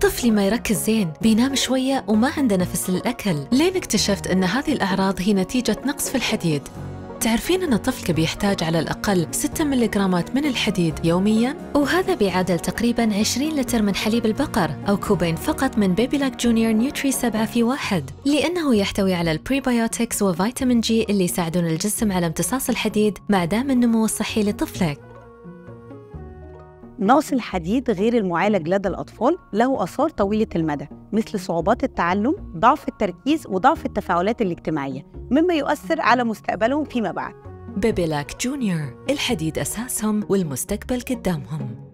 طفلي ما يركز زين بينام شوية وما عنده نفس للأكل. لين اكتشفت أن هذه الأعراض هي نتيجة نقص في الحديد. تعرفين أن طفلك بيحتاج على الأقل 6 ملغرامات من الحديد يومياً؟ وهذا بيعادل تقريباً 20 لتر من حليب البقر أو كوبين فقط من Bebelac Junior Nutri 7 في واحد. لأنه يحتوي على ال prebiotics وفيتامين C اللي يساعدون الجسم على امتصاص الحديد مع دعم النمو الصحي لطفلك. نقص الحديد غير المعالج لدى الأطفال له آثار طويلة المدى مثل صعوبات التعلم، ضعف التركيز وضعف التفاعلات الاجتماعية مما يؤثر على مستقبلهم فيما بعد. بيبي لاك جونيور الحديد أساسهم والمستقبل قدامهم.